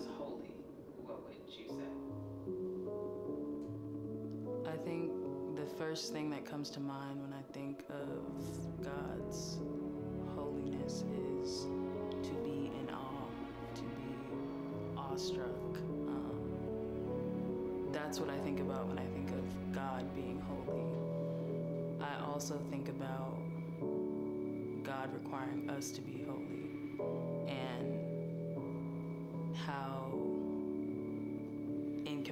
Is holy? What would you say? I think the first thing that comes to mind when I think of God's holiness is to be in awe, to be awestruck. Um, that's what I think about when I think of God being holy. I also think about God requiring us to be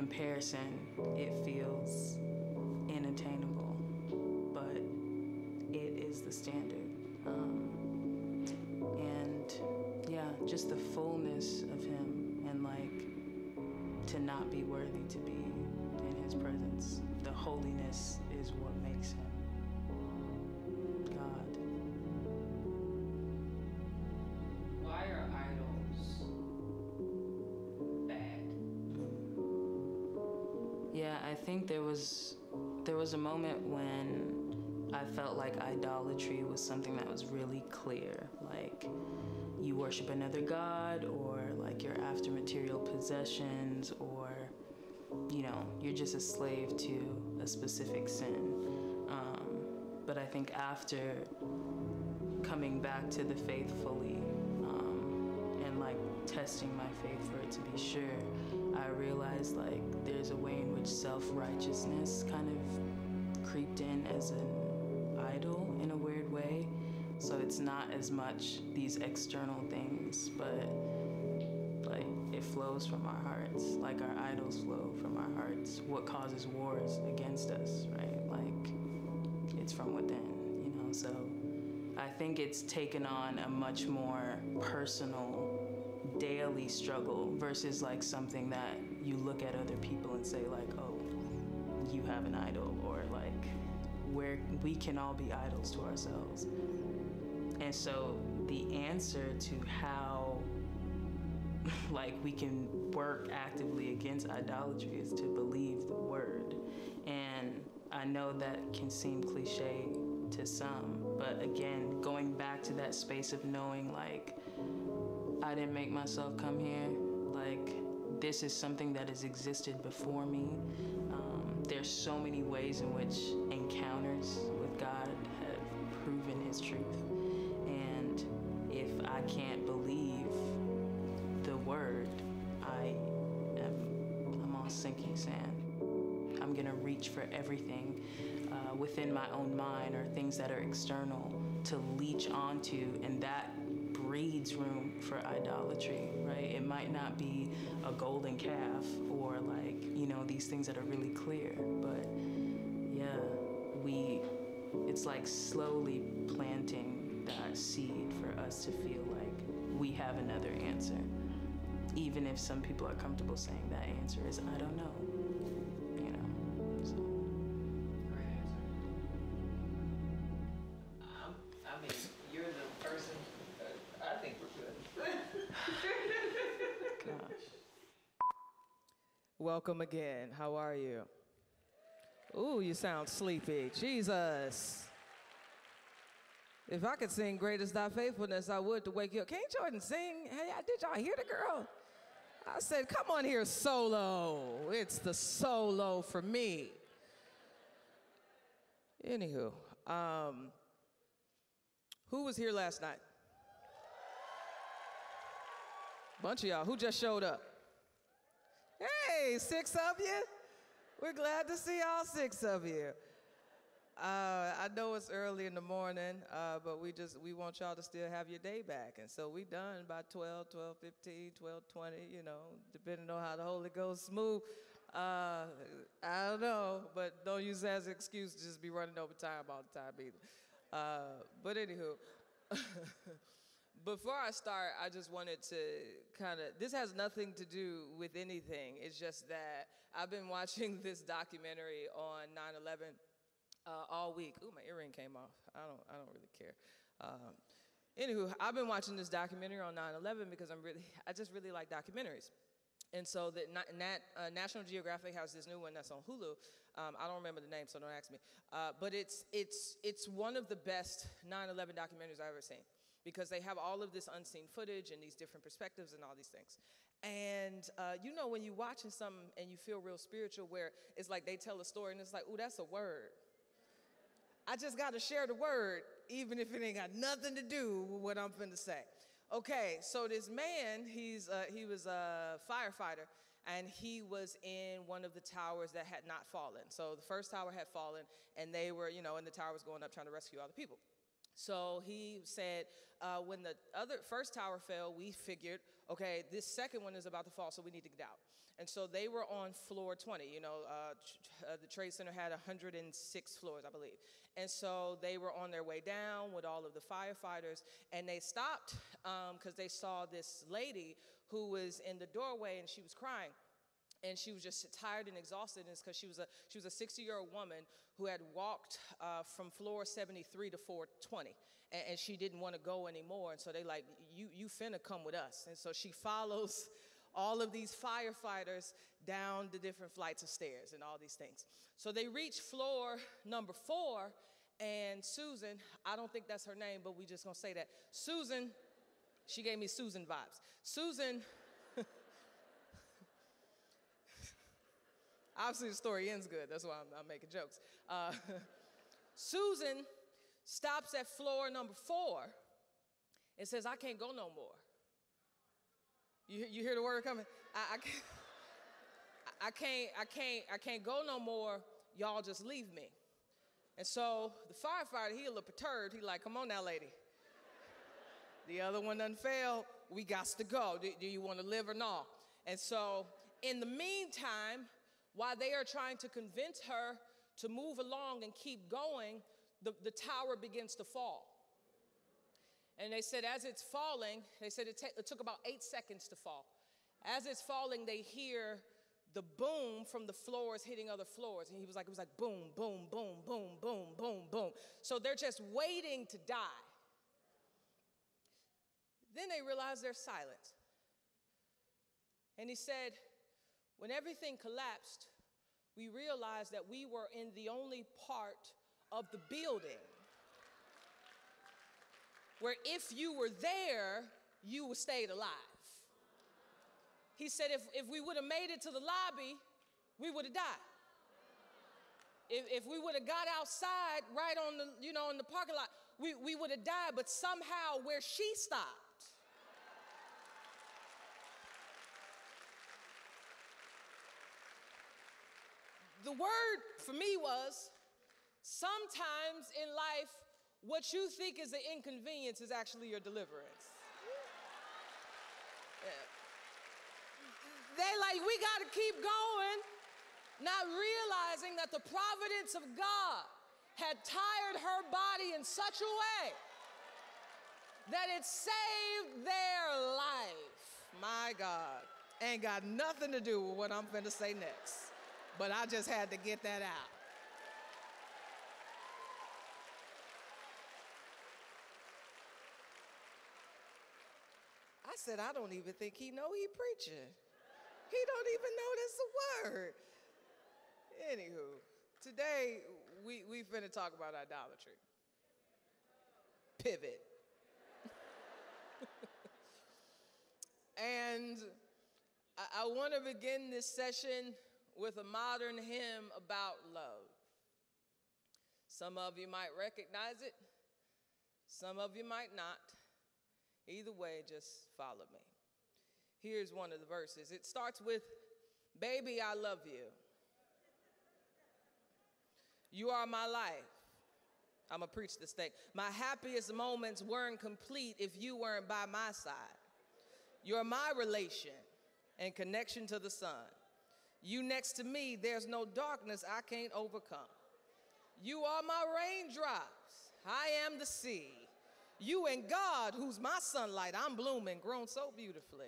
comparison, it feels inattainable, but it is the standard. Um, and yeah, just the fullness of Him and like to not be worthy to be in His presence. The holiness is what makes Him think there was there was a moment when I felt like idolatry was something that was really clear. Like you worship another god or like you're after material possessions or you know, you're just a slave to a specific sin. Um, but I think after coming back to the faith fully um, and like testing my faith for it to be sure, I realized like there's a way in which self-righteousness kind of creeped in as an idol in a weird way. So it's not as much these external things, but like it flows from our hearts, like our idols flow from our hearts. What causes wars against us, right? Like it's from within, you know. So I think it's taken on a much more personal, daily struggle versus like something that you look at other people and say like, oh, you have an idol, or like where we can all be idols to ourselves. And so the answer to how like we can work actively against idolatry is to believe the word. And I know that can seem cliche to some, but again, going back to that space of knowing like I didn't make myself come here, like this is something that has existed before me. Um, there's so many ways in which encounters with God have proven his truth. And if I can't believe the word, I am I'm on sinking sand. I'm gonna reach for everything uh, within my own mind or things that are external to leech onto, and that breeds room for idolatry, right? It might not be a golden calf or like, you know, these things that are really clear, but yeah, we, it's like slowly planting that seed for us to feel like we have another answer even if some people are comfortable saying that answer is I don't know. Again. How are you? Ooh, you sound sleepy. Jesus. If I could sing Great Is Thy Faithfulness, I would to wake you up. Can't Jordan sing? Hey, did y'all hear the girl? I said, come on here, solo. It's the solo for me. Anywho, um, who was here last night? Bunch of y'all. Who just showed up? Hey, six of you? We're glad to see all six of you. Uh, I know it's early in the morning, uh, but we just we want y'all to still have your day back. And so we done by 12, 12, 15, 12, 20, you know, depending on how the Holy Ghost smooth. Uh, I don't know, but don't use that as an excuse to just be running over time all the time either. Uh, but anywho, before I start, I just wanted to kind of, this has nothing to do with anything. It's just that I've been watching this documentary on 9 11 uh, all week. Ooh, my earring came off. I don't, I don't really care. Um, anywho, I've been watching this documentary on 9 11 because I'm really, I just really like documentaries. And so Na- Nat, uh, National Geographic has this new one that's on Hulu. Um, I don't remember the name, so don't ask me. Uh, but it's, it's, it's one of the best 9/11 documentaries I've ever seen because they have all of this unseen footage and these different perspectives and all these things. And uh, you know when you're watching something and you feel real spiritual, where it's like they tell a story and it's like, "Ooh, that's a word." I just got to share the word, even if it ain't got nothing to do with what I'm finna say. Okay, so this man, he's uh, he was a firefighter, and he was in one of the towers that had not fallen. So the first tower had fallen, and they were, you know, and the tower was going up trying to rescue all the people. So he said, uh, when the other first tower fell, we figured, okay, this second one is about to fall, so we need to get out. And so they were on floor 20. You know, uh, uh, the Trade Center had 106 floors, I believe. And so they were on their way down with all of the firefighters, and they stopped because they saw this lady who was in the doorway and she was crying and she was just tired and exhausted and it's because she was a she was a 60 year old woman who had walked uh, from floor 73 to 420 and, and she didn't want to go anymore and so they like you you finna come with us. And so she follows all of these firefighters down the different flights of stairs and all these things. So they reach floor number four and susan i don't think that's her name but we just gonna say that. Susan she gave me susan vibes. Susan Obviously, the story ends good. That's why I'm, I'm making jokes. Uh, Susan stops at floor number four and says, I can't go no more. You, you hear the word coming? I, I, can't, I can't, I can't, I can't go no more. Y'all just leave me. And so the firefighter, he a little perturbed. He like, come on now, lady. The other one done failed. We got to go. Do, do you want to live or not? And so in the meantime, while they are trying to convince her to move along and keep going, the, the tower begins to fall. And they said, as it's falling, they said it, it took about eight seconds to fall. As it's falling, they hear the boom from the floors hitting other floors. And he was like, it was like boom, boom, boom, boom, boom, boom, boom. So they're just waiting to die. Then they realize there's silence. And he said, when everything collapsed, we realized that we were in the only part of the building where if you were there, you would stayed alive. He said if, if we would have made it to the lobby, we would have died. If, if we would have got outside right on the, you know, in the parking lot, we, we would have died, but somehow where she stopped, the word for me was sometimes in life, what you think is an inconvenience is actually your deliverance. Yeah. They like, we got to keep going, not realizing that the providence of God had tired her body in such a way that it saved their life. My God. Ain't got nothing to do with what I'm finna say next but I just had to get that out. I said, I don't even think he know he preaching. He don't even know this word. Anywho, today we we finna talk about idolatry. Pivot. and I, I want to begin this session with a modern hymn about love. Some of you might recognize it, some of you might not. Either way, just follow me. Here's one of the verses. It starts with, Baby, I love you. You are my life. I'm to preach this thing. My happiest moments weren't complete if you weren't by my side. You're my relation and connection to the sun. You next to me, there's no darkness I can't overcome. You are my raindrops. I am the sea. You and God, who's my sunlight, I'm blooming, grown so beautifully.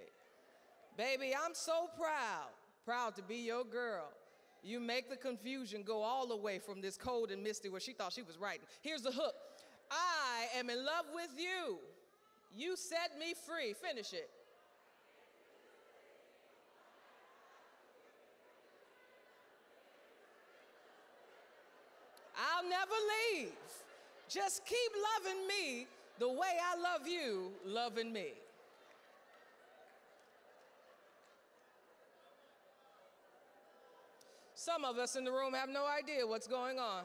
Baby, I'm so proud, proud to be your girl. You make the confusion go all the way from this cold and misty where she thought she was writing. Here's the hook I am in love with you. You set me free. Finish it. I'll never leave. Just keep loving me the way I love you, loving me. Some of us in the room have no idea what's going on.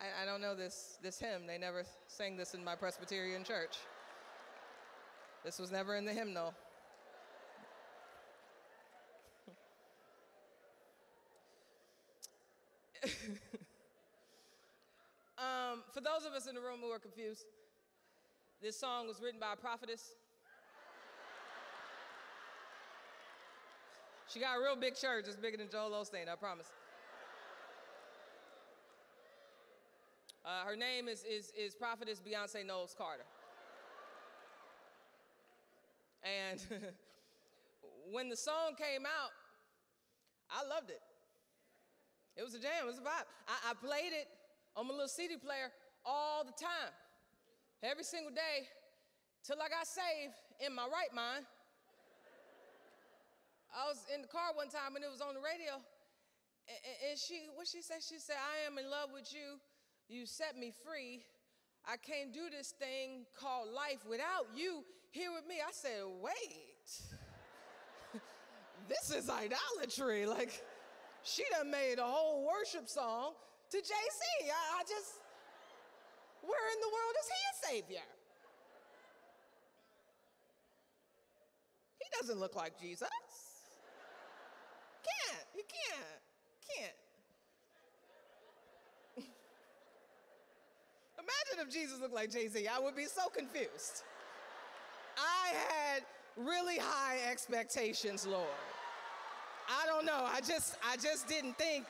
I, I, don't know this, this hymn. They never sang this in my Presbyterian church. This was never in the hymnal. um, for those of us in the room who are confused, this song was written by a prophetess. She got a real big church, it's bigger than Joel Osteen, I promise. Uh, her name is, is, is prophetess Beyonce Knowles Carter. And when the song came out, I loved it. It was a jam, it was a vibe. I, I played it on my little CD player all the time, every single day, till I got saved in my right mind. I was in the car one time and it was on the radio, and, she, what she said? She said, I am in love with you. You set me free. I can't do this thing called life without you here with me. I said, wait, this is idolatry. Like, she done made a whole worship song to Jay I just, where in the world is he a savior? He doesn't look like Jesus. Can't, he can't, can't. Imagine if Jesus looked like Jay Z. I would be so confused. I had really high expectations, Lord. I don't know. I just, I just didn't think.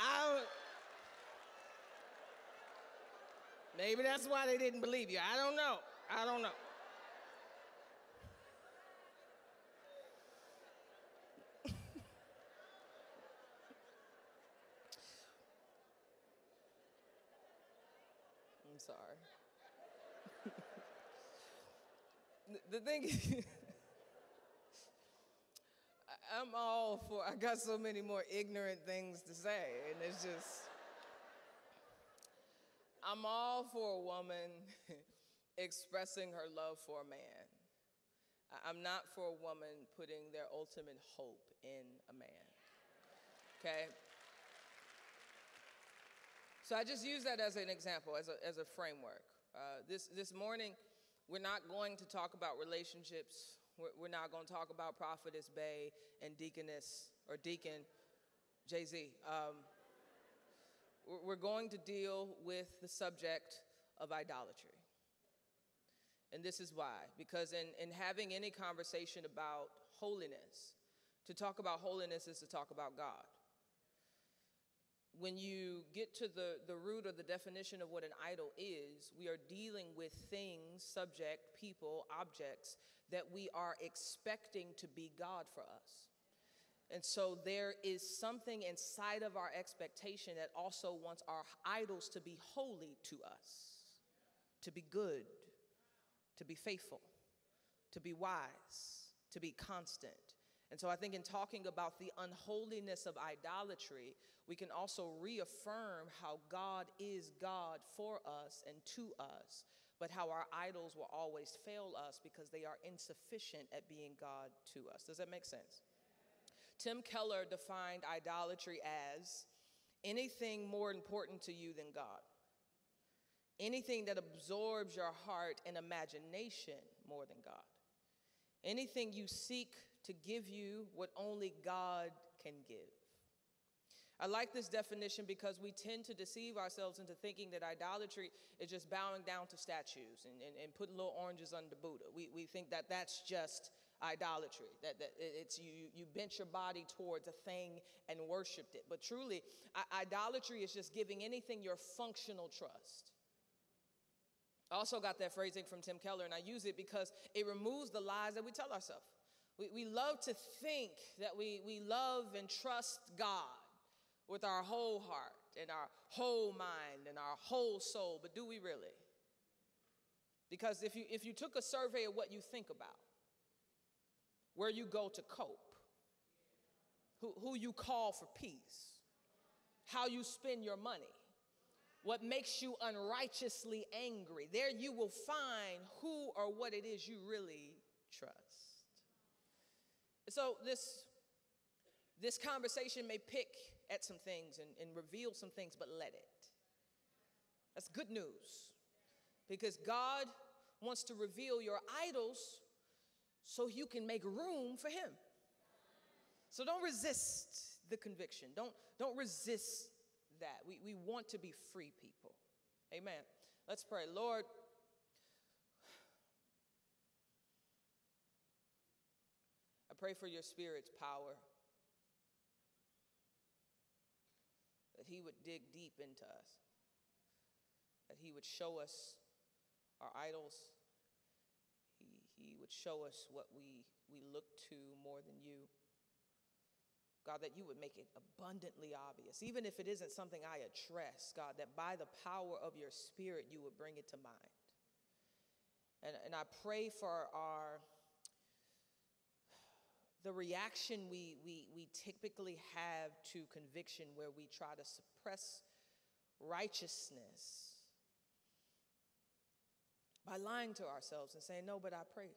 I. Maybe that's why they didn't believe you. I don't know. I don't know. I'm sorry. the, thing is, I'm all for, I got so many more ignorant things to say, and it's just, I'm all for a woman expressing her love for a man. I'm not for a woman putting their ultimate hope in a man. Okay? So I just use that as an example, as a, as a framework. Uh, this, this morning, we're not going to talk about relationships. We're, we're not going to talk about prophetess Bey and deaconess or deacon Jay Z. Um, we're- going to deal with the subject of idolatry. And this is why. Because in, in having any conversation about holiness, to talk about holiness is to talk about God when you get to the, the root or the definition of what an idol is, we are dealing with things, subject, people, objects that we are expecting to be God for us. And so there is something inside of our expectation that also wants our idols to be holy to us, to be good, to be faithful, to be wise, to be constant. And so I think in talking about the unholiness of idolatry, we can also reaffirm how God is God for us and to us, but how our idols will always fail us because they are insufficient at being God to us. Does that make sense? Tim Keller defined idolatry as anything more important to you than God, anything that absorbs your heart and imagination more than God, anything you seek to give you what only God can give. I like this definition because we tend to deceive ourselves into thinking that idolatry is just bowing down to statues and, and, and putting little oranges under Buddha. We, we think that that's just idolatry, that, that it's you, you bent your body towards a thing and worshiped it. But truly, idolatry is just giving anything your functional trust. I also got that phrasing from Tim Keller, and I use it because it removes the lies that we tell ourselves. We, we love to think that we, we love and trust God with our whole heart and our whole mind and our whole soul, but do we really? Because if you, if you took a survey of what you think about, where you go to cope, who, who you call for peace, how you spend your money, what makes you unrighteously angry. There you will find who or what it is you really trust. So this, this conversation may pick at some things and, and reveal some things, but let it. That's good news because God wants to reveal your idols so you can make room for Him. So don't resist the conviction. Don't, don't resist that. We, we want to be free people. Amen. Let's pray. Lord, pray for your Spirit's power, that He would dig deep into us, that He would show us our idols. He, he would show us what we, we look to more than you. God, that you would make it abundantly obvious, even if it isn't something I address, God, that by the power of your spirit, you would bring it to mind. And, and I pray for our, the reaction we, we, we typically have to conviction where we try to suppress righteousness by lying to ourselves and saying, No, but I pray.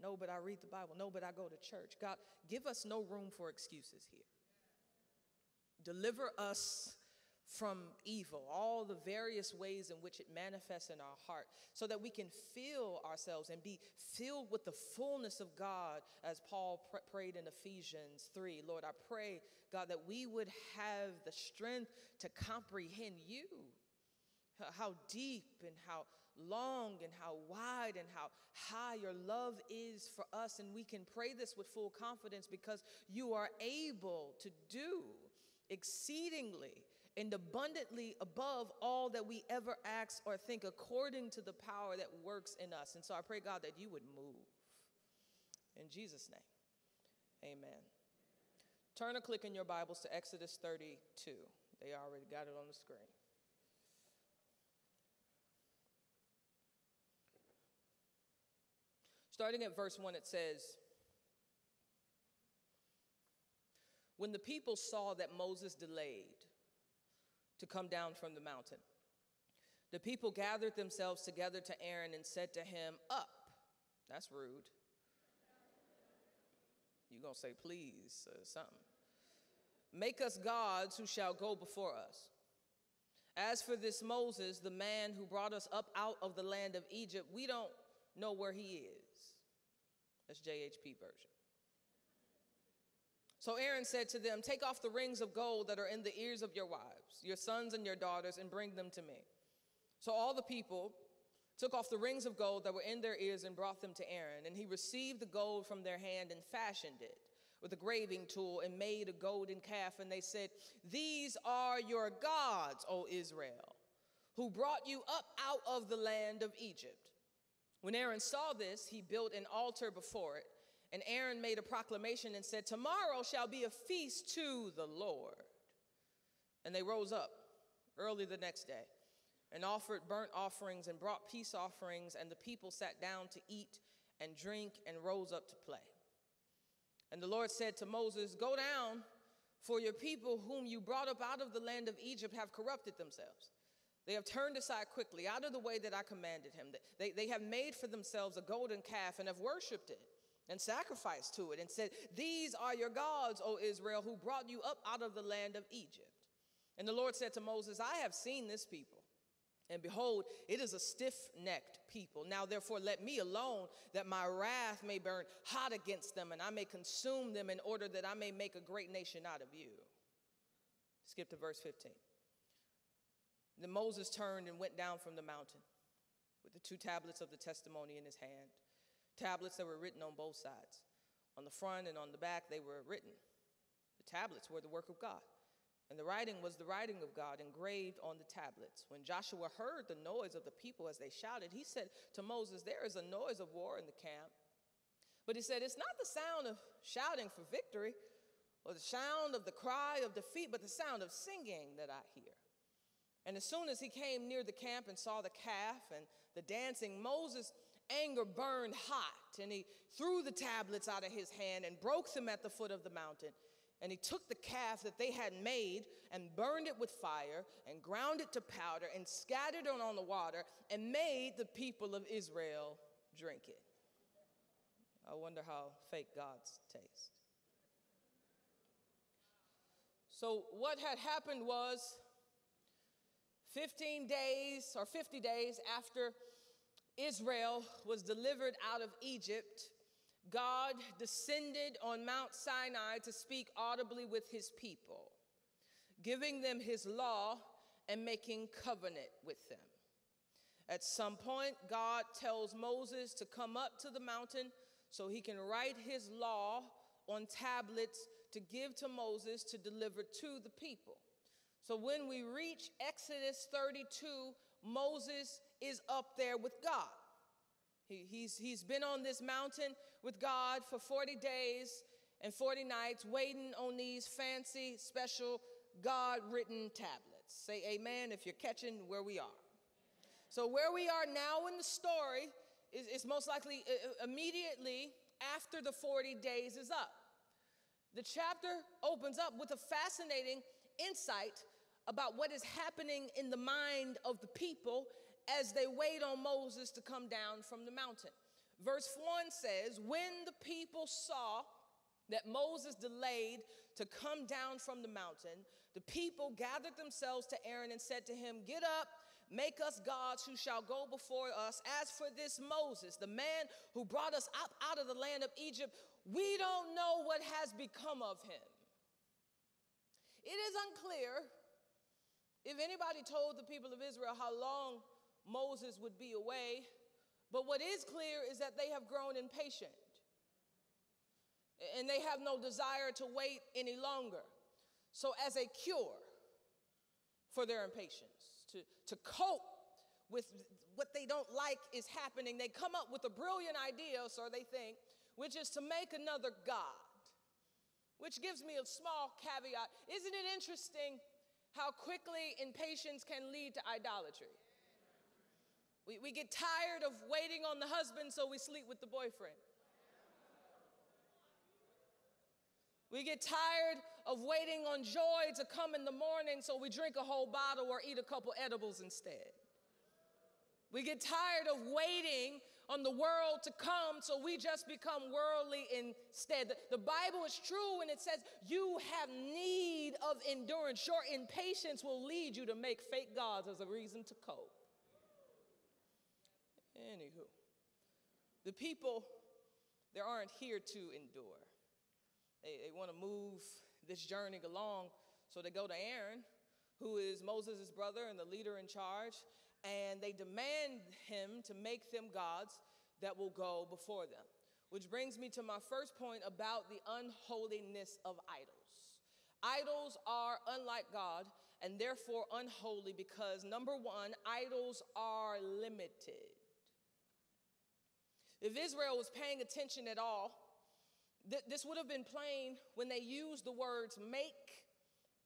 No, but I read the Bible. No, but I go to church. God, give us no room for excuses here. Deliver us from evil, all the various ways in which it manifests in our heart, so that we can feel ourselves and be filled with the fullness of God, as Paul pr- prayed in Ephesians 3. Lord, I pray, God, that we would have the strength to comprehend you, how deep and how long and how wide and how high your love is for us. And we can pray this with full confidence because you are able to do exceedingly and abundantly above all that we ever ask or think, according to the power that works in us. And so I pray, God, that you would move. In Jesus' name, amen. Turn a click in your Bibles to Exodus 32. They already got it on the screen. Starting at verse 1, it says, When the people saw that Moses delayed to come down from the mountain, the people gathered themselves together to Aaron and said to him, Up. That's rude. You're going to say, Please, or something. Make us gods who shall go before us. As for this Moses, the man who brought us up out of the land of Egypt, we don't know where he is. That's JHP version. So Aaron said to them, Take off the rings of gold that are in the ears of your wives, your sons and your daughters, and bring them to me. So all the people took off the rings of gold that were in their ears and brought them to Aaron. And he received the gold from their hand and fashioned it with a graving tool and made a golden calf. And they said, These are your gods, O Israel, who brought you up out of the land of Egypt. When Aaron saw this, he built an altar before it. And Aaron made a proclamation and said, Tomorrow shall be a feast to the Lord. And they rose up early the next day and offered burnt offerings and brought peace offerings, and the people sat down to eat and drink and rose up to play. And the Lord said to Moses, Go down, for your people whom you brought up out of the land of Egypt have corrupted themselves. They have turned aside quickly out of the way that I commanded him. They, they have made for themselves a golden calf and have worshiped it and sacrificed to it and said, These are your gods, O Israel, who brought you up out of the land of Egypt. And the Lord said to Moses, I have seen this people. And behold, it is a stiff necked people. Now, therefore, let me alone, that my wrath may burn hot against them, and I may consume them in order that I may make a great nation out of you. Skip to verse 15. Then Moses turned and went down from the mountain with the two tablets of the testimony in his hand, tablets that were written on both sides. On the front and on the back, they were written. The tablets were the work of God. And the writing was the writing of God engraved on the tablets. When Joshua heard the noise of the people as they shouted, he said to Moses, There is a noise of war in the camp. But he said, It's not the sound of shouting for victory or the sound of the cry of defeat, but the sound of singing that I hear. And as soon as he came near the camp and saw the calf and the dancing, Moses' anger burned hot, and he threw the tablets out of his hand and broke them at the foot of the mountain. And he took the calf that they had made and burned it with fire and ground it to powder and scattered it on the water and made the people of Israel drink it. I wonder how fake gods taste. So, what had happened was 15 days or 50 days after Israel was delivered out of Egypt, God descended on Mount Sinai to speak audibly with his people, giving them his law and making covenant with them. At some point, God tells Moses to come up to the mountain so he can write his law on tablets to give to Moses to deliver to the people. So when we reach Exodus 32, Moses is up there with God. He, he's, he's been on this mountain with God for 40 days and 40 nights, waiting on these fancy, special, God written tablets. Say amen if you're catching where we are. So, where we are now in the story is, is most likely uh, uh, immediately after the 40 days is up. The chapter opens up with a fascinating insight about what is happening in the mind of the people as they wait on Moses to come down from the mountain. Verse 1 says, When the people saw that Moses delayed to come down from the mountain, the people gathered themselves to Aaron and said to him, Get up, make us gods who shall go before us. As for this Moses, the man who brought us up out of the land of Egypt, we don't know what has become of him. It is unclear if anybody told the people of Israel how long Moses would be away, but what is clear is that they have grown impatient and they have no desire to wait any longer. So, as a cure for their impatience, to, to cope with what they don't like is happening, they come up with a brilliant idea, so they think, which is to make another God. Which gives me a small caveat. Isn't it interesting how quickly impatience can lead to idolatry? We, we get tired of waiting on the husband, so we sleep with the boyfriend. We get tired of waiting on joy to come in the morning, so we drink a whole bottle or eat a couple edibles instead. We get tired of waiting on the world to come, so we just become worldly instead. The, the Bible is true when it says you have need of endurance. Your impatience will lead you to make fake gods as a reason to cope. Anywho, the people, they aren't here to endure. They, they want to move this journey along, so they go to Aaron, who is Moses' brother and the leader in charge, and they demand him to make them gods that will go before them. Which brings me to my first point about the unholiness of idols. Idols are unlike God and therefore unholy because, number one, idols are limited. If Israel was paying attention at all, th- this would have been plain when they used the words make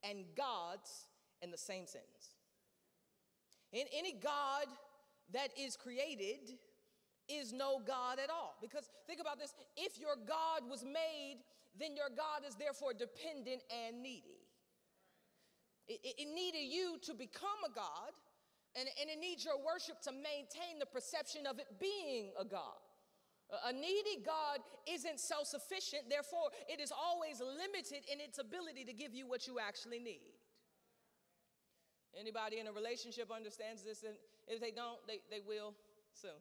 and gods in the same sentence. In any God that is created is no God at all. Because think about this if your God was made, then your God is therefore dependent and needy. It, it, it needed you to become a God, and, and it needs your worship to maintain the perception of it being a God. A needy God isn't self sufficient, therefore, it is always limited in its ability to give you what you actually need. Anybody in a relationship understands this? And if they don't, they, they will soon.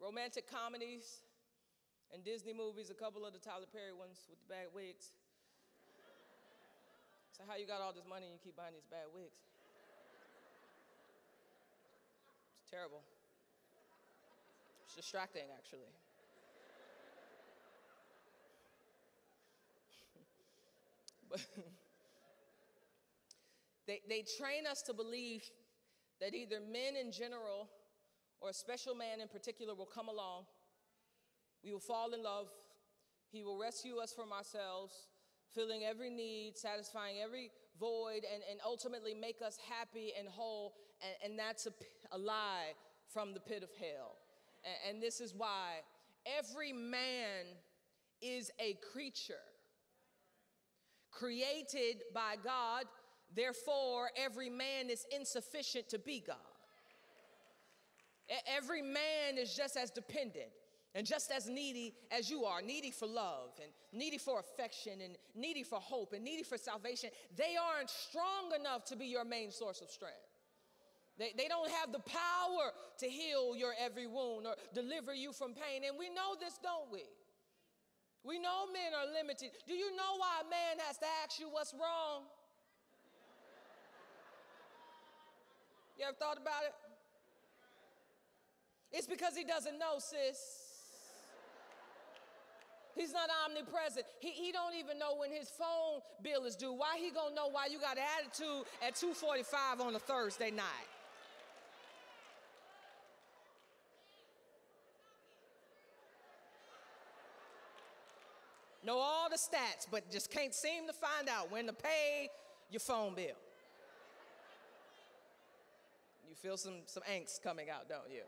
Romantic comedies and Disney movies, a couple of the Tyler Perry ones with the bad wigs. So, how you got all this money and you keep buying these bad wigs? It's terrible. Distracting, actually. but, They, they train us to believe that either men in general or a special man in particular will come along. We will fall in love. He will rescue us from ourselves, filling every need, satisfying every void, and, and ultimately make us happy and whole. And, and that's a, a lie from the pit of hell. And, this is why every man is a creature created by God, therefore, every man is insufficient to be God. Every man is just as dependent and just as needy as you are needy for love and needy for affection and needy for hope and needy for salvation. They aren't strong enough to be your main source of strength. They, they don't have the power to heal your every wound or deliver you from pain. And we know this, don't we? We know men are limited. Do you know why a man has to ask you what's wrong? You ever thought about it? It's because he doesn't know, sis. He's not omnipresent. He, he don't even know when his phone bill is due. Why he gonna know why you got attitude at 2:45 on a Thursday night? Know all the stats, but just can't seem to find out when to pay your phone bill. You feel some, some angst coming out, don't you?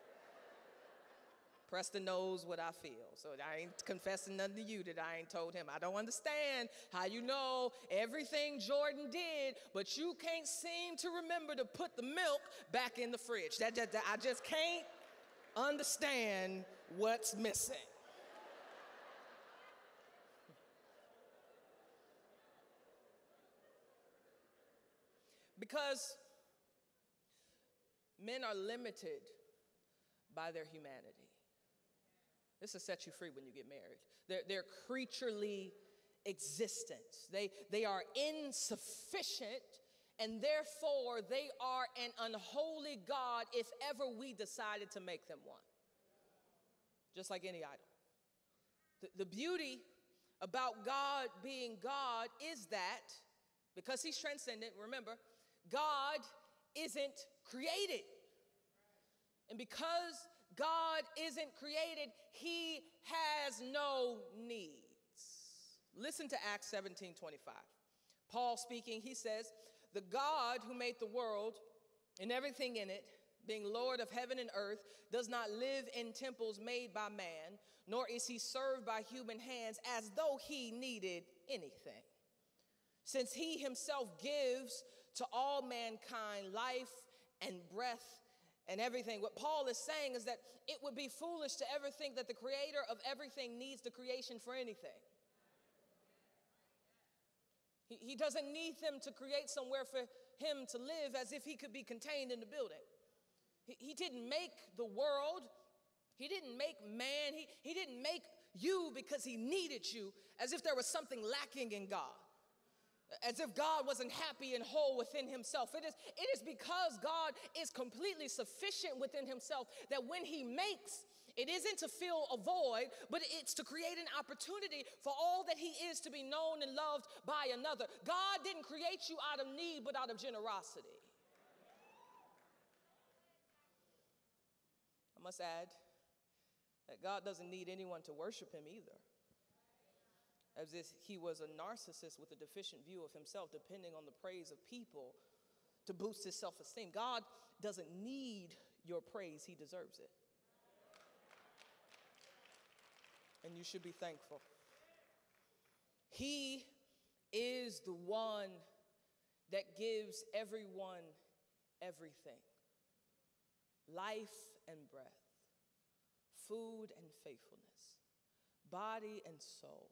Preston knows what I feel, so I ain't confessing nothing to you that I ain't told him. I don't understand how you know everything Jordan did, but you can't seem to remember to put the milk back in the fridge. That, that- that- I just can't understand what's missing. Because men are limited by their humanity. This will set you free when you get married. Their, their creaturely existence. They, they are insufficient, and therefore they are an unholy God if ever we decided to make them one. Just like any idol. The, the beauty about God being God is that, because He's transcendent, remember, God isn't created. And because God isn't created, he has no needs. Listen to Acts 17 25. Paul speaking, he says, The God who made the world and everything in it, being Lord of heaven and earth, does not live in temples made by man, nor is he served by human hands as though he needed anything since he himself gives to all mankind life and breath and everything. What Paul is saying is that it would be foolish to ever think that the creator of everything needs the creation for anything. He, he doesn't need them to create somewhere for him to live as if he could be contained in the building. He, he didn't make the world, he didn't make man, he, he didn't make you because he needed you as if there was something lacking in God as if God wasn't happy and whole within himself. It is, it is because God is completely sufficient within himself that when he makes, it isn't to fill a void, but it's to create an opportunity for all that he is to be known and loved by another. God didn't create you out of need, but out of generosity. I must add that God doesn't need anyone to worship him either as if he was a narcissist with a deficient view of himself, depending on the praise of people to boost his self esteem. God doesn't need your praise, he deserves it. And you should be thankful. He is the one that gives everyone everything life and breath, food and faithfulness, body and soul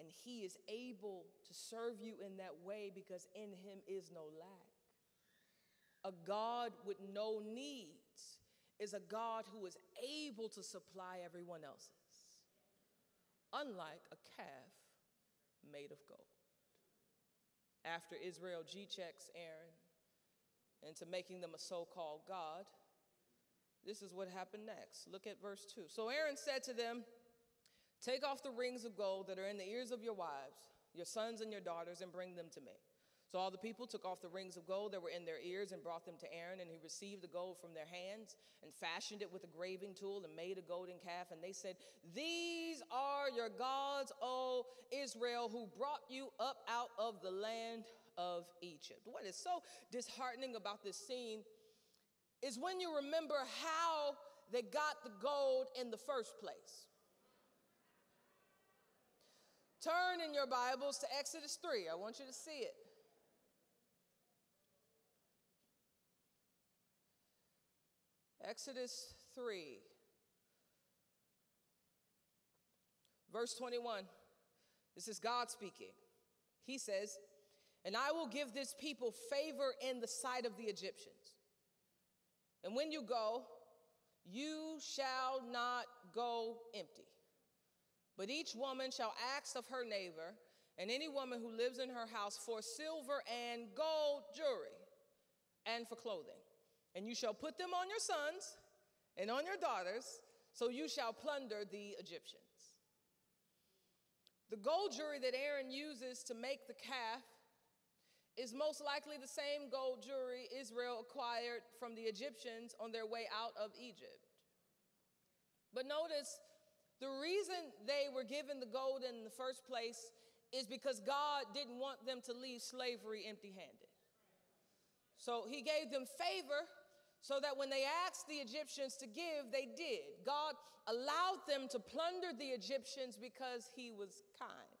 and he is able to serve you in that way because in him is no lack. A God with no needs is a God who is able to supply everyone else's, unlike a calf made of gold. After Israel G checks Aaron into making them a so called God, this is what happened next. Look at verse 2. So Aaron said to them, Take off the rings of gold that are in the ears of your wives, your sons and your daughters, and bring them to me. So all the people took off the rings of gold that were in their ears and brought them to Aaron, and he received the gold from their hands and fashioned it with a graving tool and made a golden calf. And they said, These are your gods, O Israel, who brought you up out of the land of Egypt. What is so disheartening about this scene is when you remember how they got the gold in the first place. Turn in your Bibles to Exodus 3. I want you to see it. Exodus 3, verse 21. This is God speaking. He says, And I will give this people favor in the sight of the Egyptians. And when you go, you shall not go empty. But each woman shall ask of her neighbor, and any woman who lives in her house, for silver and gold jewelry and for clothing. And you shall put them on your sons and on your daughters, so you shall plunder the Egyptians. The gold jewelry that Aaron uses to make the calf is most likely the same gold jewelry Israel acquired from the Egyptians on their way out of Egypt. But notice the reason they were given the gold in the first place is because God didn't want them to leave slavery empty handed. So he gave them favor so that when they asked the Egyptians to give, they did. God allowed them to plunder the Egyptians because he was kind.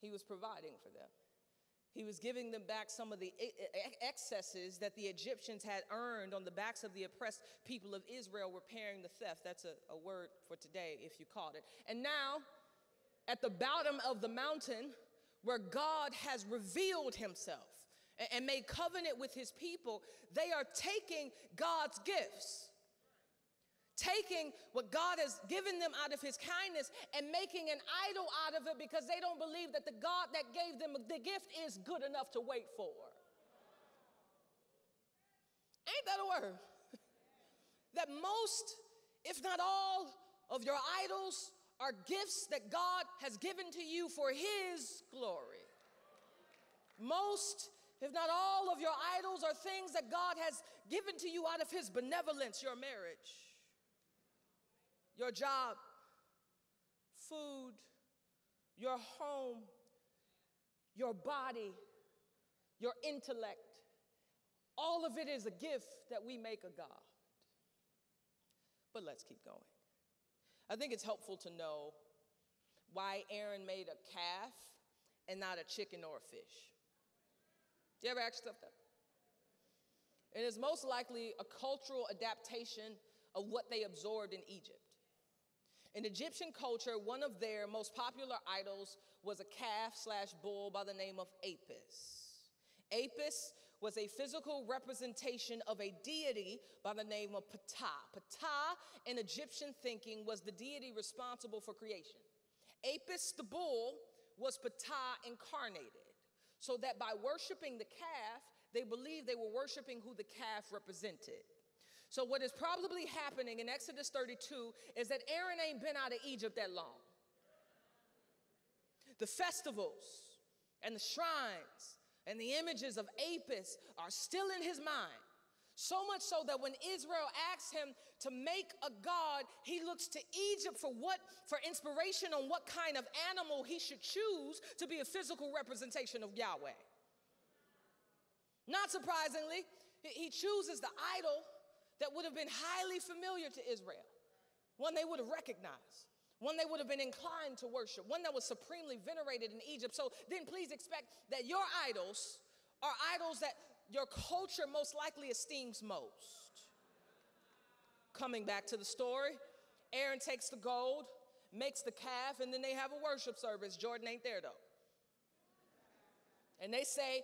He was providing for them. He was giving them back some of the excesses that the Egyptians had earned on the backs of the oppressed people of Israel, repairing the theft. That's a, a word for today, if you caught it. And now, at the bottom of the mountain, where God has revealed himself, and made covenant with his people, they are taking God's gifts, taking what God has given them out of his kindness and making an idol out of it because they don't believe that the God that gave them the gift is good enough to wait for. Ain't that a word? that most, if not all, of your idols are gifts that God has given to you for his glory. Most if not all of your idols are things that God has given to you out of His benevolence, your marriage, your job, food, your home, your body, your intellect. All of it is a gift that we make a God. But let's keep going. I think it's helpful to know why Aaron made a calf and not a chicken or a fish. You ever ask yourself that? It is most likely a cultural adaptation of what they absorbed in Egypt. In Egyptian culture, one of their most popular idols was a calf slash bull by the name of Apis. Apis was a physical representation of a deity by the name of Ptah. Ptah, in Egyptian thinking, was the deity responsible for creation. Apis, the bull, was Ptah incarnated so that by worshiping the calf, they believed they were worshiping who the calf represented. So, what is probably happening in Exodus 32 is that Aaron ain't been out of Egypt that long. The festivals and the shrines and the images of Apis are still in his mind. So much so that when Israel asks him to make a god, he looks to Egypt for what for inspiration on what kind of animal he should choose to be a physical representation of Yahweh. Not surprisingly, he chooses the idol that would have been highly familiar to Israel, one they would have recognized, one they would have been inclined to worship, one that was supremely venerated in Egypt. So then please expect that your idols are idols that your culture most likely esteems most. Coming back to the story, Aaron takes the gold, makes the calf, and then they have a worship service. Jordan ain't there though. And they say,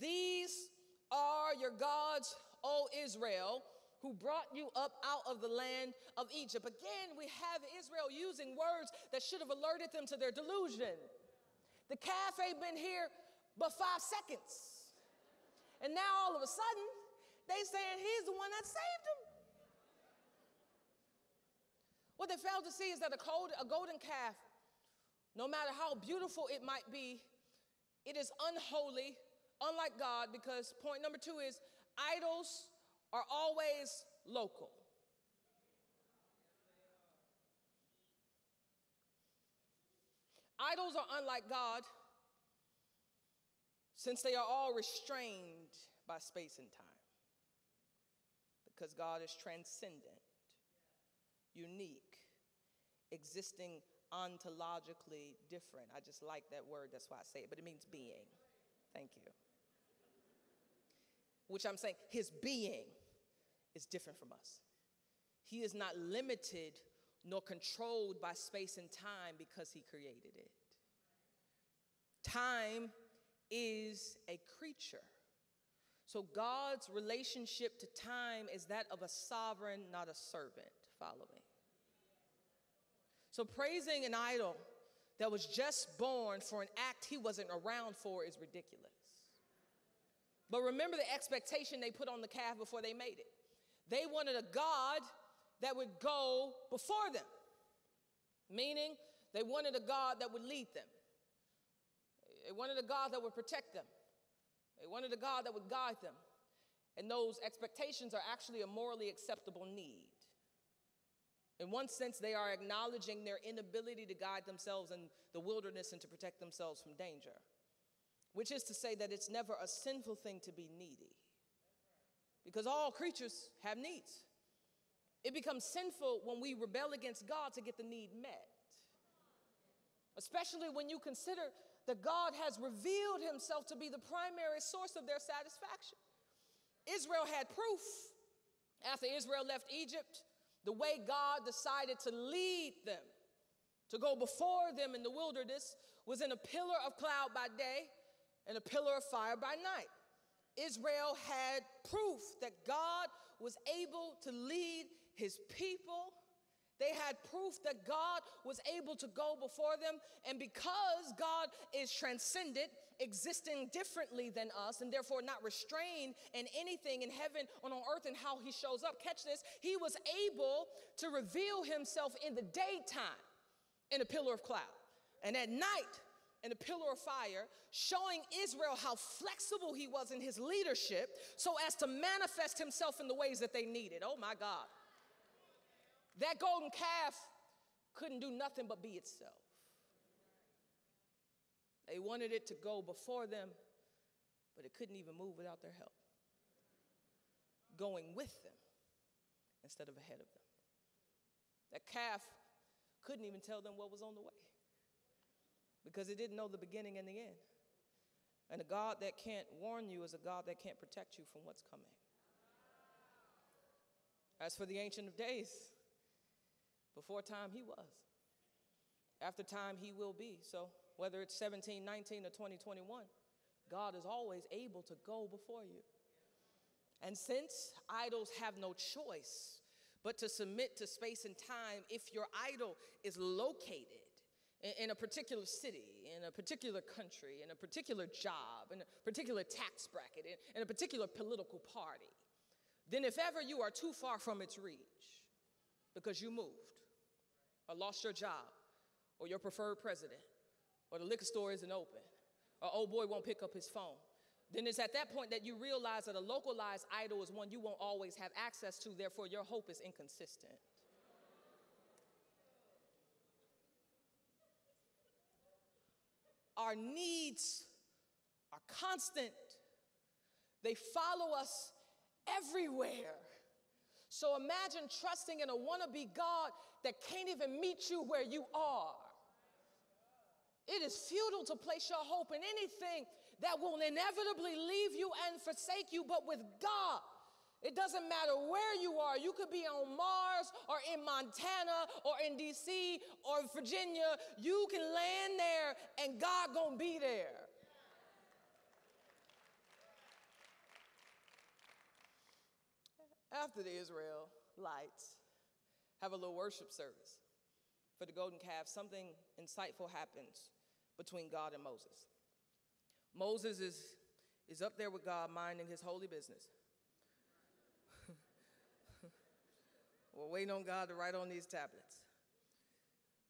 These are your gods, O Israel, who brought you up out of the land of Egypt. Again, we have Israel using words that should have alerted them to their delusion. The calf ain't been here but five seconds. And now all of a sudden, they saying he's the one that saved them. What they failed to see is that a, cold, a golden calf, no matter how beautiful it might be, it is unholy, unlike God because point number two is idols are always local. Idols are unlike God since they are all restrained by space and time. Because God is transcendent, unique, existing ontologically different. I just like that word, that's why I say it, but it means being. Thank you. Which I'm saying, his being is different from us. He is not limited nor controlled by space and time because he created it. Time is a creature. So God's relationship to time is that of a sovereign, not a servant. Follow me. So praising an idol that was just born for an act he wasn't around for is ridiculous. But remember the expectation they put on the calf before they made it. They wanted a God that would go before them, meaning they wanted a God that would lead them. They wanted a God that would protect them. They wanted a God that would guide them. And those expectations are actually a morally acceptable need. In one sense, they are acknowledging their inability to guide themselves in the wilderness and to protect themselves from danger, which is to say that it's never a sinful thing to be needy. Because all creatures have needs. It becomes sinful when we rebel against God to get the need met, especially when you consider that God has revealed himself to be the primary source of their satisfaction. Israel had proof after Israel left Egypt, the way God decided to lead them, to go before them in the wilderness, was in a pillar of cloud by day and a pillar of fire by night. Israel had proof that God was able to lead his people. They had proof that God was able to go before them. And because God is transcendent, existing differently than us, and therefore not restrained in anything in heaven or on earth and how he shows up, catch this, he was able to reveal himself in the daytime in a pillar of cloud, and at night in a pillar of fire, showing Israel how flexible he was in his leadership so as to manifest himself in the ways that they needed. Oh my God. That golden calf couldn't do nothing but be itself. They wanted it to go before them, but it couldn't even move without their help. Going with them instead of ahead of them. That calf couldn't even tell them what was on the way because it didn't know the beginning and the end. And a God that can't warn you is a God that can't protect you from what's coming. As for the Ancient of Days, before time he was. After time he will be. So whether it's 17, 19, or 2021, God is always able to go before you. And since idols have no choice but to submit to space and time, if your idol is located in, a particular city, in a particular country, in a particular job, in a particular tax bracket, in, in a particular political party, then if ever you are too far from its reach because you moved, or lost your job, or your preferred president, or the liquor store isn't open, or old boy won't pick up his phone, then it's at that point that you realize that a localized idol is one you won't always have access to, therefore, your hope is inconsistent. Our needs are constant, they follow us everywhere. So imagine trusting in a wannabe God that can't even meet you where you are. It is futile to place your hope in anything that will inevitably leave you and forsake you, but with God. It doesn't matter where you are. You could be on Mars or in Montana or in DC or Virginia. You can land there and God gonna be there. After the Israelites have a little worship service for the golden calf, something insightful happens between God and Moses. Moses is, is up there with God minding his holy business. We're waiting on God to write on these tablets.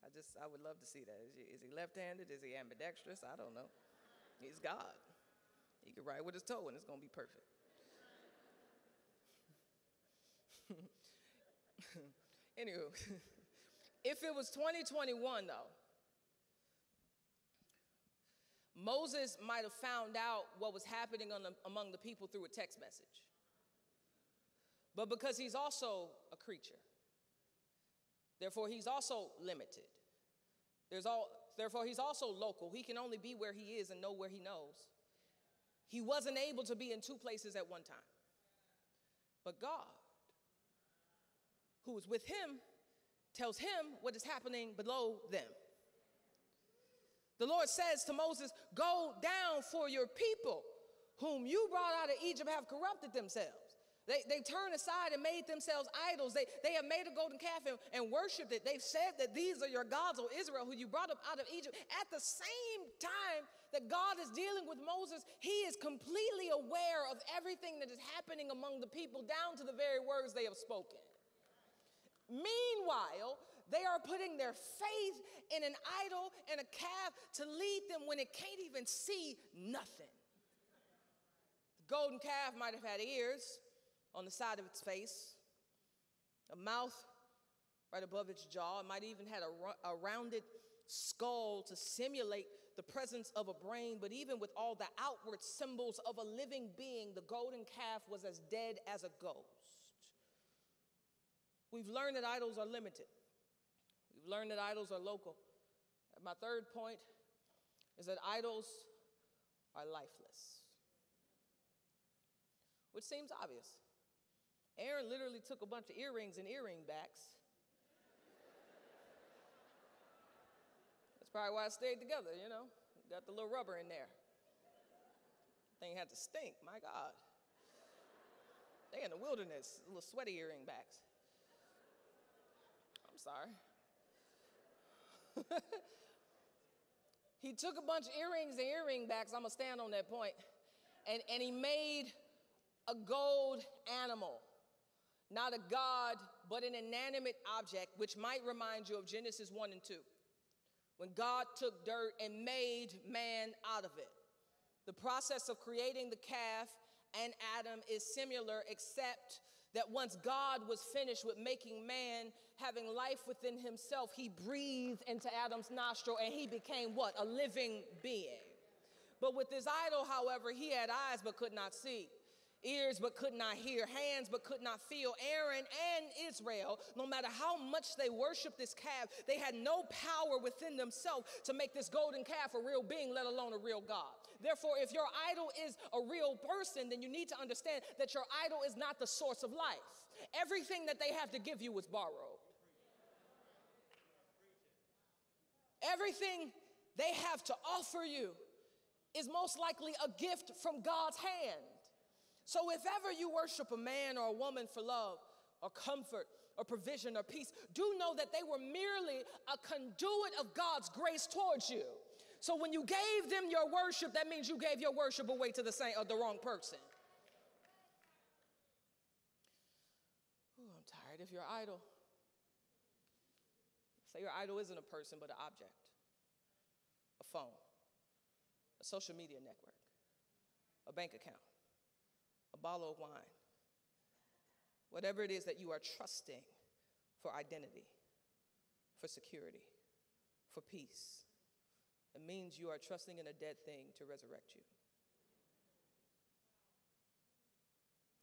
I just, I would love to see that. Is he, is he left handed? Is he ambidextrous? I don't know. He's God. He can write with his toe and it's gonna be perfect. Anywho, if it was 2021 though, Moses might have found out what was happening the, among the people through a text message. But because he's also a creature, therefore he's also limited. There's all, therefore he's also local. He can only be where he is and know where he knows. He wasn't able to be in two places at one time. But God, who is with him, tells him what is happening below them. The Lord says to Moses, Go down, for your people, whom you brought out of Egypt, have corrupted themselves. They, they turned aside and made themselves idols. They, they have made a golden calf and, and worshiped it. They've said that these are your gods, O Israel, who you brought up out of Egypt. At the same time that God is dealing with Moses, he is completely aware of everything that is happening among the people, down to the very words they have spoken. Meanwhile, they are putting their faith in an idol and a calf to lead them when it can't even see nothing. The golden calf might have had ears on the side of its face, a mouth right above its jaw. It might even had a, a rounded skull to simulate the presence of a brain, but even with all the outward symbols of a living being, the golden calf was as dead as a ghost. We've learned that idols are limited. We've learned that idols are local. My third point is that idols are lifeless, which seems obvious. Aaron literally took a bunch of earrings and earring backs. That's probably why it stayed together, you know. Got the little rubber in there. Thing had to stink, my God. They in the wilderness, little sweaty earring backs. I'm sorry. he took a bunch of earrings and earring backs, I'm gonna stand on that point, and, and he made a gold animal. Not a god, but an inanimate object, which might remind you of Genesis 1 and 2. When God took dirt and made man out of it. The process of creating the calf and Adam is similar, except that once God was finished with making man having life within himself, he breathed into Adam's nostril and he became what? A living being. But with this idol, however, he had eyes but could not see. Ears but could not hear, hands but could not feel. Aaron and Israel, no matter how much they worshiped this calf, they had no power within themselves to make this golden calf a real being, let alone a real God. Therefore, if your idol is a real person, then you need to understand that your idol is not the source of life. Everything that they have to give you is borrowed. Everything they have to offer you is most likely a gift from God's hand. So if ever you worship a man or a woman for love or comfort or provision or peace, do know that they were merely a conduit of God's grace towards you. So when you gave them your worship, that means you gave your worship away to the same or the wrong person. Ooh, I'm tired. of your idol, say your idol isn't a person but an object, a phone, a social media network, a bank account, a bottle of wine, whatever it is that you are trusting for identity, for security, for peace, it means you are trusting in a dead thing to resurrect you.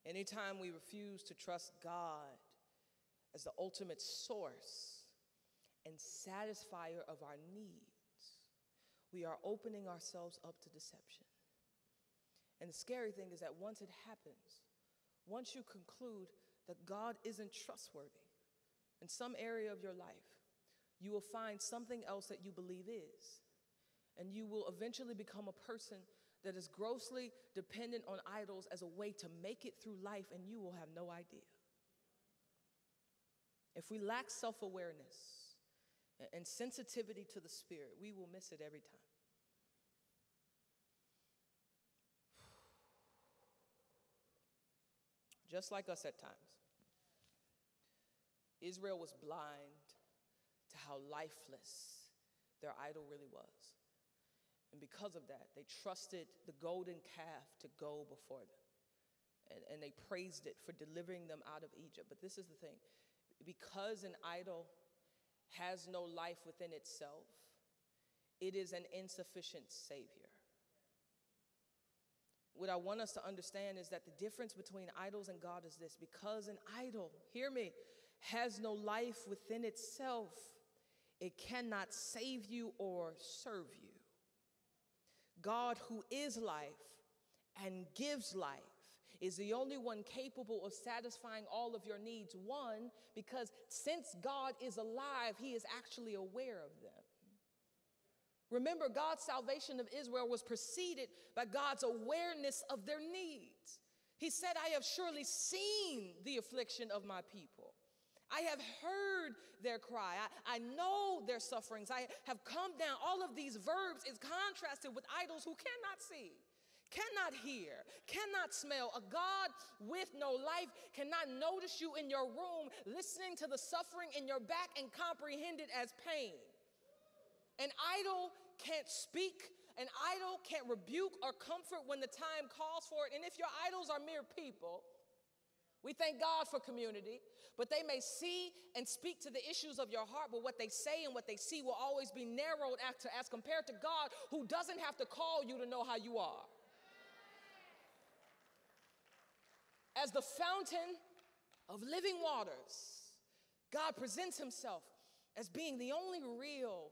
Anytime we refuse to trust God as the ultimate source and satisfier of our needs, we are opening ourselves up to deception. And the scary thing is that once it happens, once you conclude that God isn't trustworthy in some area of your life, you will find something else that you believe is. And you will eventually become a person that is grossly dependent on idols as a way to make it through life, and you will have no idea. If we lack self awareness and sensitivity to the Spirit, we will miss it every time. Just like us at times. Israel was blind to how lifeless their idol really was. And because of that, they trusted the golden calf to go before them. And, and they praised it for delivering them out of Egypt. But this is the thing because an idol has no life within itself, it is an insufficient Savior. What I want us to understand is that the difference between idols and God is this because an idol, hear me, has no life within itself, it cannot save you or serve you. God, who is life and gives life, is the only one capable of satisfying all of your needs. One, because since God is alive, he is actually aware of them. Remember, God's salvation of Israel was preceded by God's awareness of their needs. He said, I have surely seen the affliction of my people. I have heard their cry. I, I know their sufferings. I have come down. All of these verbs is contrasted with idols who cannot see, cannot hear, cannot smell. A God with no life cannot notice you in your room listening to the suffering in your back and comprehend it as pain. An idol can't speak. An idol can't rebuke or comfort when the time calls for it. And if your idols are mere people, we thank God for community, but they may see and speak to the issues of your heart, but what they say and what they see will always be narrowed as, as compared to God, who doesn't have to call you to know how you are. As the fountain of living waters, God presents himself as being the only real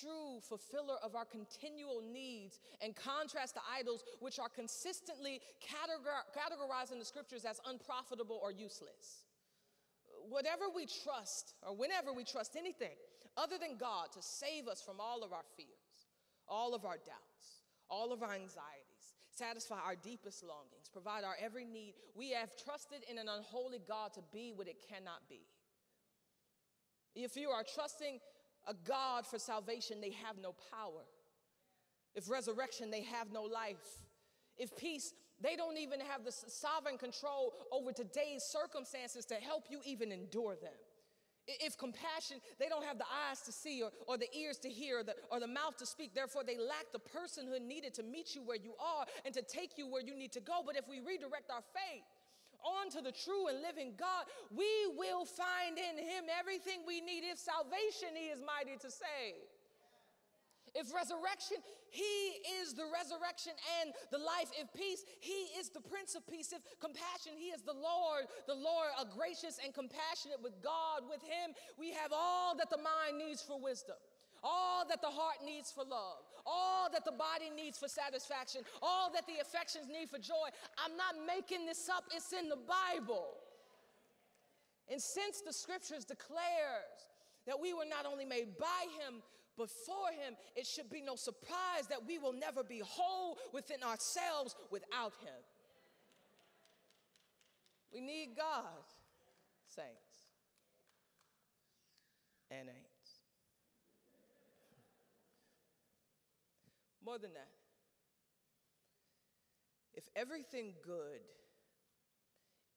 true fulfiller of our continual needs in contrast to idols which are consistently categor- categorized in the scriptures as unprofitable or useless. Whatever we trust, or whenever we trust anything other than God to save us from all of our fears, all of our doubts, all of our anxieties, satisfy our deepest longings, provide our every need, we have trusted in an unholy God to be what it cannot be. If you are trusting a God for salvation, they have no power. If resurrection, they have no life. If peace, they don't even have the sovereign control over today's circumstances to help you even endure them. If compassion, they don't have the eyes to see or, or the ears to hear or the, or the mouth to speak. Therefore, they lack the personhood needed to meet you where you are and to take you where you need to go. But if we redirect our faith, on to the true and living God, we will find in him everything we need. If salvation, he is mighty to save. If resurrection, he is the resurrection and the life. If peace, he is the prince of peace. If compassion, he is the Lord, the Lord, a gracious and compassionate with God. With him, we have all that the mind needs for wisdom all that the heart needs for love, all that the body needs for satisfaction, all that the affections need for joy. I'm not making this up, it's in the Bible. And since the scriptures declares that we were not only made by him, but for him, it should be no surprise that we will never be whole within ourselves without him. We need God, saints and ain'ts. More than that, if everything good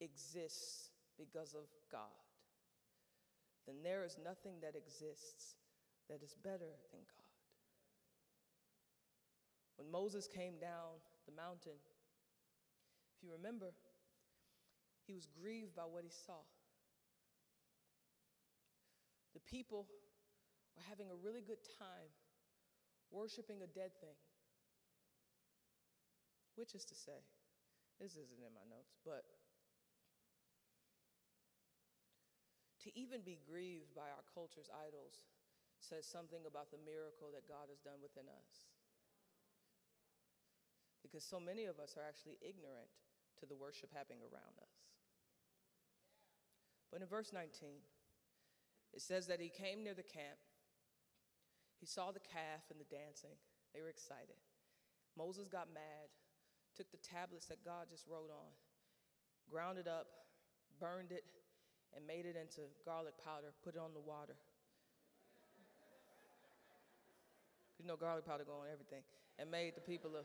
exists because of God, then there is nothing that exists that is better than God. When Moses came down the mountain, if you remember, he was grieved by what he saw. The people were having a really good time worshiping a dead thing. Which is to say, this isn't in my notes, but to even be grieved by our culture's idols says something about the miracle that God has done within us. Because so many of us are actually ignorant to the worship happening around us. But in verse 19, it says that he came near the camp. He saw the calf and the dancing. They were excited. Moses got mad, took the tablets that God just wrote on, ground it up, burned it, and made it into garlic powder, put it on the water. You know garlic powder go on everything. And made the people of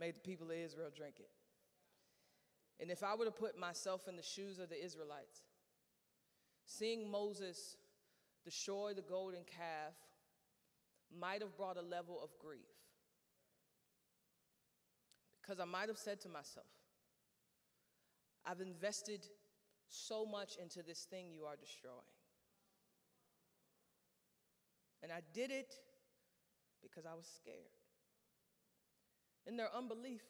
made the people of Israel drink it. And if I were to put myself in the shoes of the Israelites, seeing Moses destroy the golden calf, might have brought a level of grief. Because I might have said to myself, I've invested so much into this thing you are destroying. And I did it because I was scared. In their unbelief,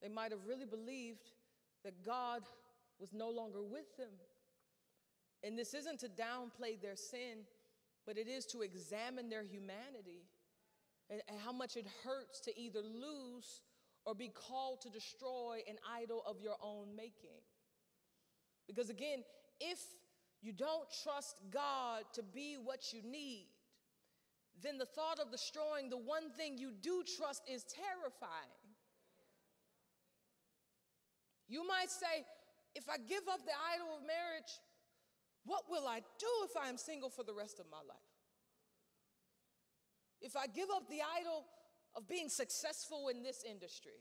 they might have really believed that God was no longer with them. And this isn't to downplay their sin, but it is to examine their humanity and, and how much it hurts to either lose or be called to destroy an idol of your own making. Because again, if you don't trust God to be what you need, then the thought of destroying the one thing you do trust is terrifying. You might say, if I give up the idol of marriage, what will I do if I am single for the rest of my life? If I give up the idol of being successful in this industry,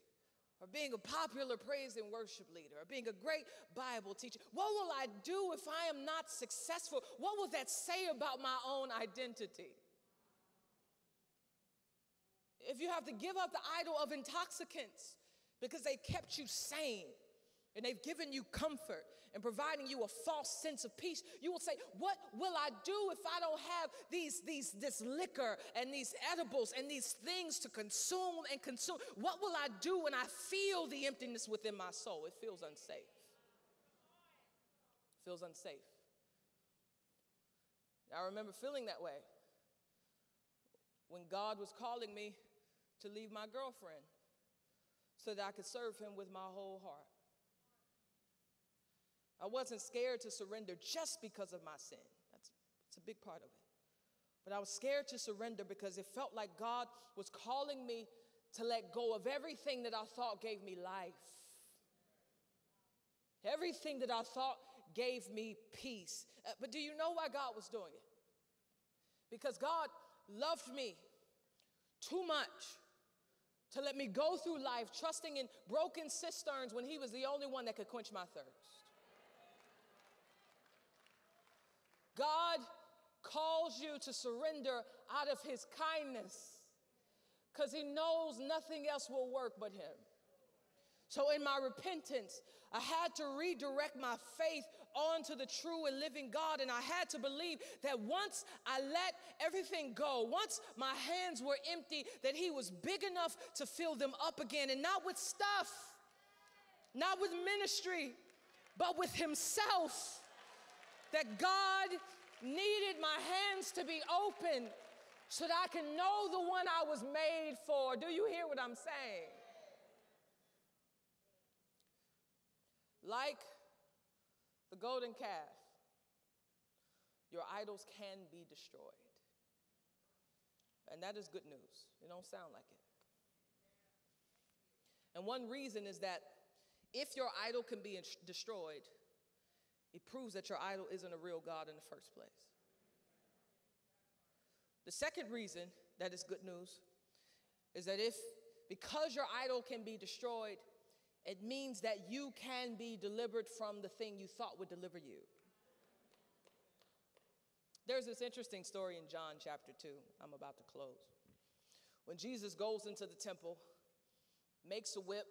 or being a popular praise and worship leader, or being a great Bible teacher, what will I do if I am not successful? What will that say about my own identity? If you have to give up the idol of intoxicants because they kept you sane, and they've given you comfort and providing you a false sense of peace, you will say, What will I do if I don't have these, these, this liquor and these edibles and these things to consume and consume? What will I do when I feel the emptiness within my soul? It feels unsafe. It feels unsafe. I remember feeling that way when God was calling me to leave my girlfriend so that I could serve him with my whole heart. I wasn't scared to surrender just because of my sin. That's, that's a big part of it. But I was scared to surrender because it felt like God was calling me to let go of everything that I thought gave me life, everything that I thought gave me peace. Uh, but do you know why God was doing it? Because God loved me too much to let me go through life trusting in broken cisterns when He was the only one that could quench my thirst. God calls you to surrender out of his kindness because he knows nothing else will work but him. So, in my repentance, I had to redirect my faith onto the true and living God. And I had to believe that once I let everything go, once my hands were empty, that He was big enough to fill them up again. And not with stuff, not with ministry, but with Himself that God needed my hands to be open so that I can know the one I was made for. Do you hear what I'm saying? Like the golden calf, your idols can be destroyed. And that is good news. It don't sound like it. And one reason is that if your idol can be destroyed, it proves that your idol isn't a real God in the first place. The second reason that is good news is that if, because your idol can be destroyed, it means that you can be delivered from the thing you thought would deliver you. There's this interesting story in John chapter 2. I'm about to close. When Jesus goes into the temple, makes a whip,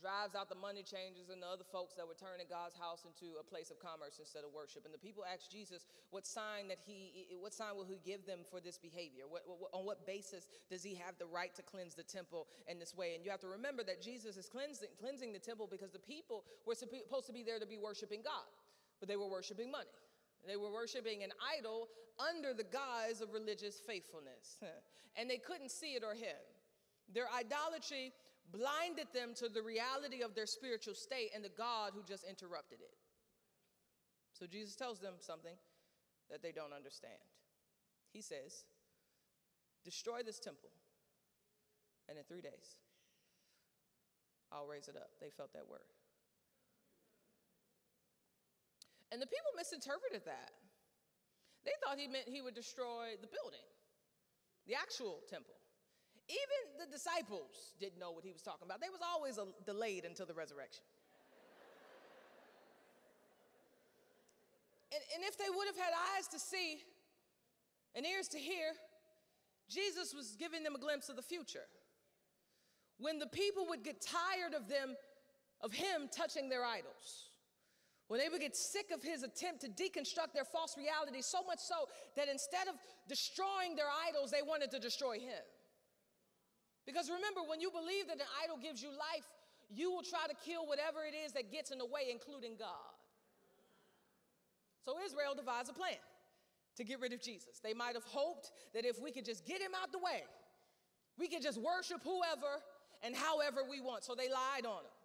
drives out the money changers and the other folks that were turning God's house into a place of commerce instead of worship. And the people asked Jesus, what sign that he, what sign will he give them for this behavior? What, what, on what basis does he have the right to cleanse the temple in this way? And you have to remember that Jesus is cleansing, cleansing the temple because the people were supposed to be there to be worshiping God, but they were worshiping money. They were worshiping an idol under the guise of religious faithfulness. and they couldn't see it or him. Their idolatry blinded them to the reality of their spiritual state and the God who just interrupted it. So Jesus tells them something that they don't understand. He says, Destroy this temple, and in three days, I'll raise it up. They felt that word. And the people misinterpreted that. They thought he meant he would destroy the building, the actual temple. Even the disciples didn't know what he was talking about. They was always a, delayed until the resurrection. And, and if they would have had eyes to see and ears to hear, Jesus was giving them a glimpse of the future. When the people would get tired of them, of him touching their idols. When they would get sick of his attempt to deconstruct their false reality, so much so that instead of destroying their idols, they wanted to destroy him. Because remember, when you believe that an idol gives you life, you will try to kill whatever it is that gets in the way, including God. So Israel devised a plan to get rid of Jesus. They might have hoped that if we could just get him out the way, we could just worship whoever and however we want. So they lied on him.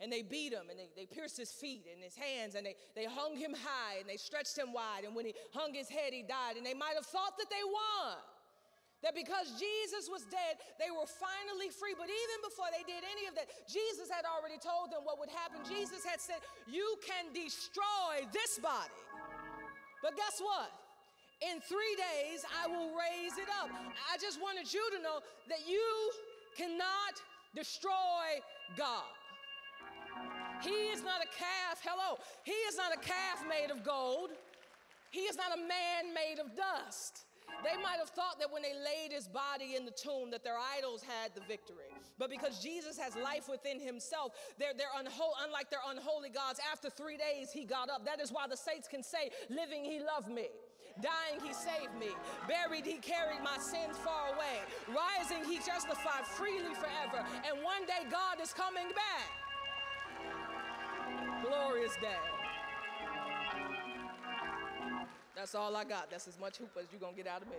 And they beat him and they, they pierced his feet and his hands and they, they hung him high and they stretched him wide. And when he hung his head, he died. And they might have thought that they won. That because Jesus was dead, they were finally free. But even before they did any of that, Jesus had already told them what would happen. Jesus had said, You can destroy this body. But guess what? In three days, I will raise it up. I just wanted you to know that you cannot destroy God. He is not a calf, hello. He is not a calf made of gold. He is not a man made of dust. They might have thought that when they laid his body in the tomb that their idols had the victory. But because Jesus has life within himself, they're, they're unho- unlike their unholy gods. After three days, he got up. That is why the saints can say, living, he loved me. Dying, he saved me. Buried, he carried my sins far away. Rising, he justified freely forever. And one day, God is coming back. Glorious day. That's all I got. That's as much hoop as you're going to get out of me.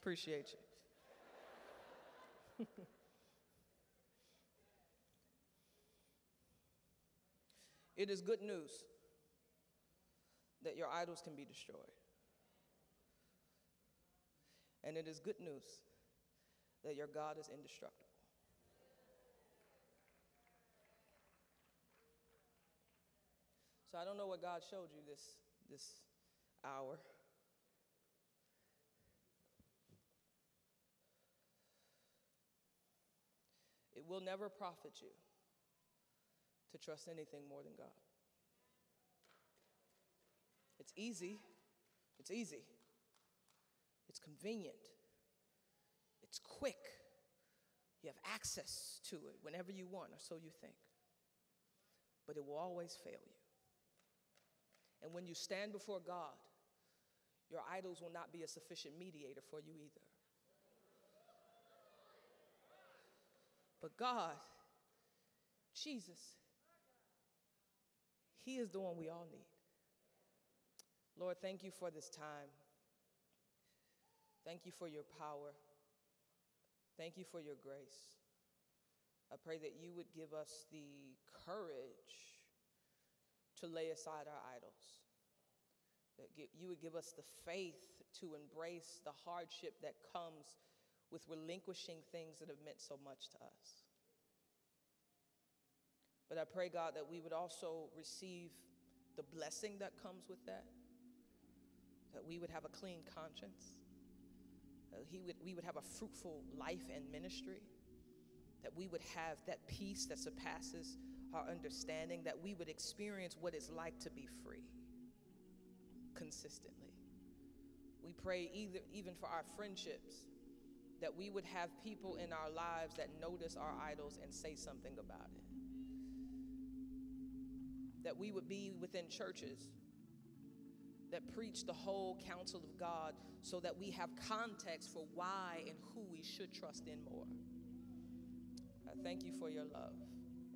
Appreciate you. it is good news that your idols can be destroyed. And it is good news that your God is indestructible. So I don't know what God showed you this, this hour. It will never profit you to trust anything more than God. It's easy. It's easy. It's convenient. It's quick. You have access to it whenever you want, or so you think. But it will always fail you. And when you stand before God, your idols will not be a sufficient mediator for you either. But God, Jesus, He is the one we all need. Lord, thank you for this time. Thank you for your power. Thank you for your grace. I pray that you would give us the courage to lay aside our idols. That you would give us the faith to embrace the hardship that comes with relinquishing things that have meant so much to us. But I pray, God, that we would also receive the blessing that comes with that, that we would have a clean conscience, that he would, we would have a fruitful life and ministry, that we would have that peace that surpasses our understanding, that we would experience what it's like to be free consistently. We pray either, even for our friendships, that we would have people in our lives that notice our idols and say something about it. That we would be within churches that preach the whole counsel of God so that we have context for why and who we should trust in more. I thank you for your love.